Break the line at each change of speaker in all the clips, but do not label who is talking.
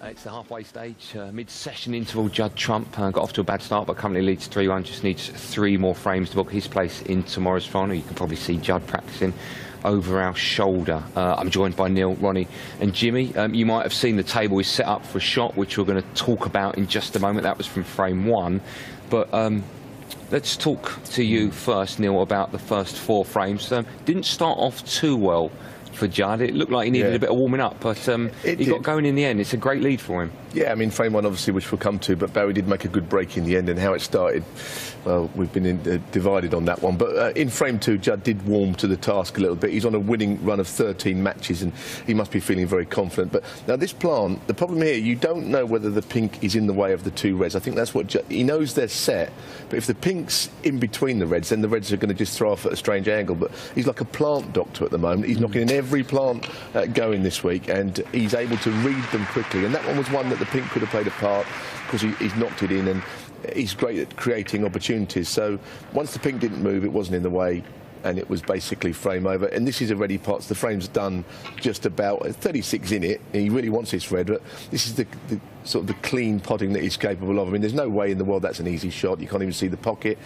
It's the halfway stage, uh, mid-session interval. Judd Trump uh, got off to a bad start, but currently leads 3-1. Just needs three more frames to book his place in tomorrow's final. You can probably see Judd practicing over our shoulder. Uh, I'm joined by Neil, Ronnie, and Jimmy. Um, you might have seen the table is set up for a shot, which we're going to talk about in just a moment. That was from frame one, but. Um, let's talk to you first, Neil, about the first four frames. Um, didn't start off too well for Judd. It looked like he needed
Yeah.
a bit of warming up, but um, he
It
got going in the end. It's a great lead for him.
Yeah, I mean, frame one, obviously, which we'll come to, but Barry did make a good break in the end, and how it started, well, we've been in, uh, divided on that one. But uh, in frame two, Judd did warm to the task a little bit. He's on a winning run of 13 matches, and he must be feeling very confident. But now, this plant, the problem here, you don't know whether the pink is in the way of the two reds. I think that's what Judd, he knows they're set, but if the pink's in between the reds, then the reds are going to just throw off at a strange angle. But he's like a plant doctor at the moment. He's knocking in every plant uh, going this week, and he's able to read them quickly. And that one was one that the pink could have played a part because he, he's knocked it in, and he's great at creating opportunities. So once the pink didn't move, it wasn't in the way. And it was basically frame over. And this is a ready pot. The frame's done just about uh, 36 in it. He really wants this red, but this is the, the sort of the clean potting that he's capable of. I mean, there's no way in the world that's an easy shot. You can't even see the pocket.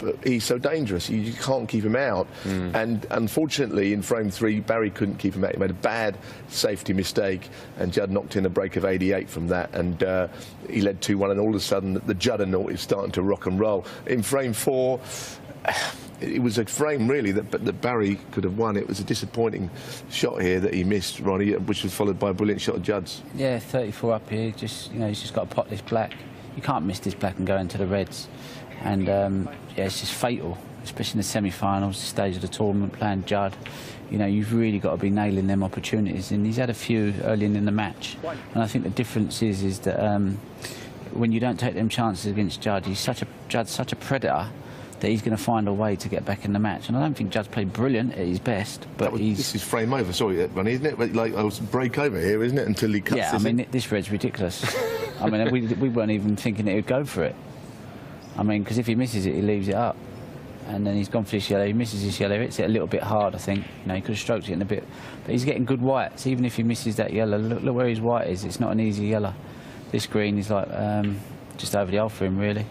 But he's so dangerous. You, you can't keep him out. And unfortunately, in frame three, Barry couldn't keep him out. He made a bad safety mistake, and Judd knocked in a break of 88 from that. And uh, he led 2 1, and all of a sudden, the Juddernaut is starting to rock and roll. In frame four, it was a frame really that, that Barry could have won. It was a disappointing shot here that he missed, Ronnie, which was followed by a brilliant shot of Judd's.
Yeah, 34 up here. Just you know, he's just got to pot this black. You can't miss this black and go into the reds. And um, yeah, it's just fatal, especially in the semi-finals, the stage of the tournament, playing Judd. You know, you've really got to be nailing them opportunities. And he's had a few early in the match. And I think the difference is is that um, when you don't take them chances against Judd, he's such a Judd's such a predator. That he's going to find a way to get back in the match, and I don't think Judd's played brilliant at his best, but
was-
he's
this is frame over, sorry, Ronnie, isn't it? Like, I was break over here, isn't it? Until he cuts
Yeah, I mean,
in.
this red's ridiculous. I mean, we, we weren't even thinking it would go for it. I mean, because if he misses it, he leaves it up. And then he's gone for this yellow. He misses his yellow. Hits it a little bit hard, I think. You know, he could have stroked it in a bit. But he's getting good whites. Even if he misses that yellow, look, look where his white is. It's not an easy yellow. This green is like um, just over the hole for him, really.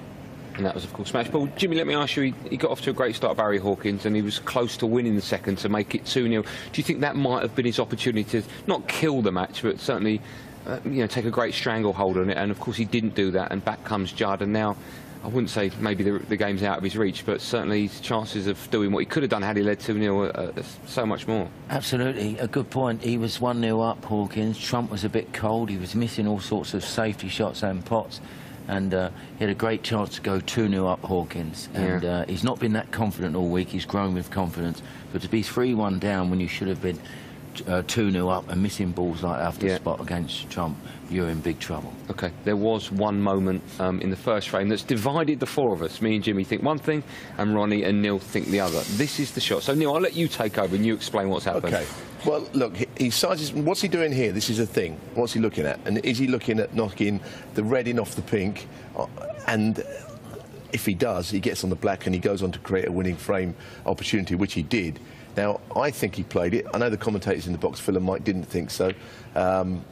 And that was, of course, smash. ball. Jimmy, let me ask you, he, he got off to a great start, Barry Hawkins, and he was close to winning the second to make it 2 0. Do you think that might have been his opportunity to not kill the match, but certainly uh, you know, take a great stranglehold on it? And of course, he didn't do that, and back comes Judd, and now. I wouldn't say maybe the, the game's out of his reach, but certainly his chances of doing what he could have done had he led 2 0 are, are so much more.
Absolutely, a good point. He was 1 0 up, Hawkins. Trump was a bit cold. He was missing all sorts of safety shots and pots. And uh, he had a great chance to go 2 0 up, Hawkins. And
Yeah.
uh, he's not been that confident all week. He's grown with confidence. But to be 3 1 down when you should have been uh, 2 0 up and missing balls like after
Yeah.
spot against Trump, you're in big trouble.
Okay, there was one moment um, in the first frame that's divided the four of us. Me and Jimmy think one thing, and Ronnie and Neil think the other. This is the shot. So, Neil, I'll let you take over and you explain what's happened.
Okay. Well, look, he, he sizes. What's he doing here? This is a thing. What's he looking at? And is he looking at knocking the red in off the pink? Uh, And if he does, he gets on the black and he goes on to create a winning frame opportunity, which he did. Now, I think he played it. I know the commentators in the box, Phil and Mike, didn't think so. Um,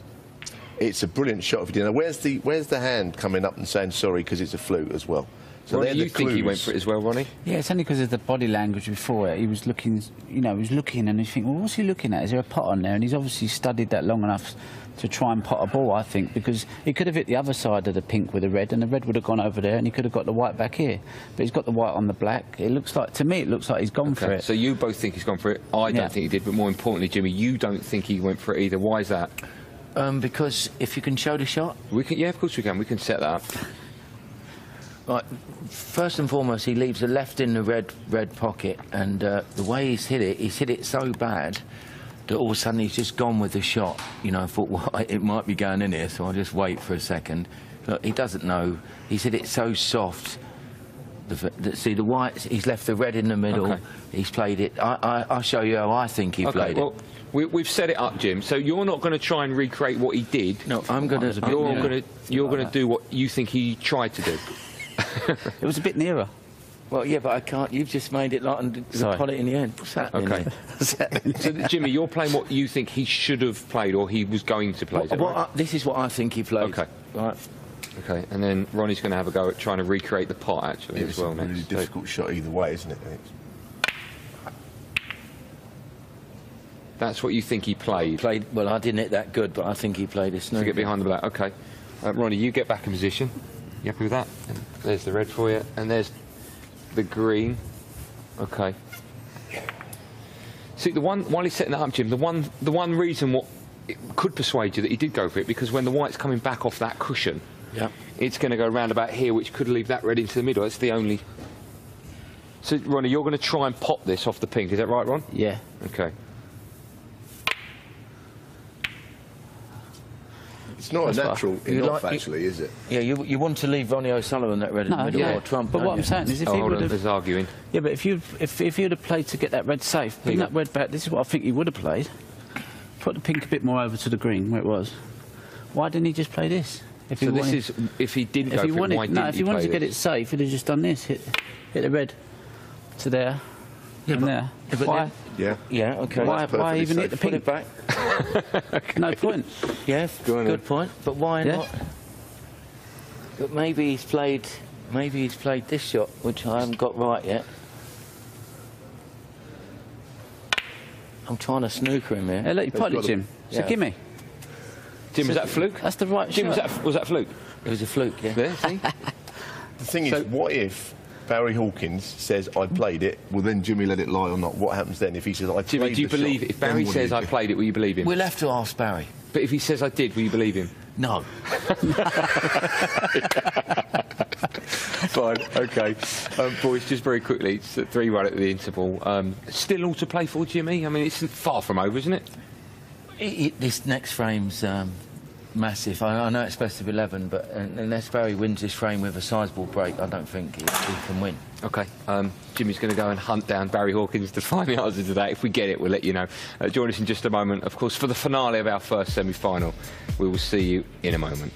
it's a brilliant shot if he did. Now, where's the where's the hand coming up and saying sorry because it's a fluke as well? So
Ronnie,
they're
you
the
think he went for it as well, Ronnie?
Yeah, it's only because of the body language before it. He was looking, you know, he was looking and you think, well, what's he looking at? Is there a pot on there? And he's obviously studied that long enough to try and pot a ball, I think, because he could have hit the other side of the pink with the red and the red would have gone over there and he could have got the white back here. But he's got the white on the black. It looks like, to me, it looks like he's gone for it.
So you both think he's gone for it. I don't
Yeah.
think he did, but more importantly, Jimmy, you don't think he went for it either. Why is that?
Um, because if you can show the shot,
We can, yeah, of course we can. We can set that up.
Right, first and foremost, he leaves the left in the red red pocket, and uh, the way he's hit it, he's hit it so bad that all of a sudden he's just gone with the shot. You know, I thought, well, it might be going in here, so I'll just wait for a second. Look, he doesn't know. He's hit it so soft. The, the, see, the white, he's left the red in the middle.
Okay.
He's played it. I, I, I'll show you how I think he
Okay,
played
well,
it.
we, we've set it up, Jim. So you're not going to try and recreate what he did.
No, I'm going
was a bit
to.
You're
Yeah.
going to you're going to do what you think he tried to do.
It was a bit nearer.
Well, yeah, but I can't. You've just made it like and the it in the end. What's happening?
Okay. So, Jimmy, you're playing what you think he should have played or he was going to play. is that
What
right?
I- this is what I think he played.
Okay.
Right.
Okay, and then Ronnie's going to have a go at trying to recreate the pot actually
It's
as well
a really
next. So-
difficult shot either way, isn't it? It's-
that's what you think he played.
Played well. I didn't hit that good, but I think he played a
To
snooker.
get behind the black. Okay. Uh, Ronnie, you get back in position. You happy with that? And there's the red for you, and there's the green. Okay. See, the one while he's setting that up, Jim, the one the one reason what it could persuade you that he did go for it because when the white's coming back off that cushion,
Yeah.
it's going to go round about here, which could leave that red into the middle. That's the only. So, Ronnie, you're going to try and pop this off the pink. Is that right, Ron?
Yeah.
Okay.
It's not
That's
a natural
You
enough,
like- you-
actually, is it?
Yeah. You you want to leave Ronnie O'Sullivan that red in the
No,
middle
yeah.
or Trump?
But
don't
what I'm saying is, if
oh,
he would
on,
have,
there's arguing.
yeah, but if you if if you'd have played to get that red safe, bring
you
that red back. This is what I think he would have played. Put the pink a bit more over to the green where it was. Why didn't he just play this? If
So
he
this
wanted,
is if he didn't
if
go
he
for
wanted,
it, why
no,
didn't
if
he
he wanted
play
to get it safe, he'd have just done this. Hit, hit the red to there and there.
yeah, but
why?
Yeah.
Yeah. Okay.
Why, why
perfectly
even hit the
safe.
Put it
pink?
back.
No point.
Yes.
Go on
good
then.
point. But why
Yeah.
not? But maybe he's played. Maybe he's played this shot, which I haven't got right yet. I'm trying to snooker him here.
Hey, look, you
He's
potted
got a-
Jim. So
Yeah.
give me.
Jim, was that a fluke?
That's the right
Jim, was that was that a fluke?
It was a fluke. Yeah.
There, see?
The thing is, what if Barry Hawkins says I played it? Well, then Jimmy let it lie or not? What happens then if he says I
Jimmy,
played
do you
the
believe
shot,
it? If Barry says I played it, will you believe him?
We'll have to ask Barry.
But if he says I did, will you believe him?
No.
Fine, okay. Um, boys, just very quickly, it's at 3 1 at the interval. Um, still all to play for, Jimmy? I mean, it's far from over, isn't it?
It, it, this next frame's um, massive. I, I know it's best of 11, but unless Barry wins this frame with a sizable break, I don't think he, he can win.
Okay. Um, Jimmy's going to go and hunt down Barry Hawkins to find the answer to that. If we get it, we'll let you know. Uh, join us in just a moment, of course, for the finale of our first semi final. We will see you in a moment.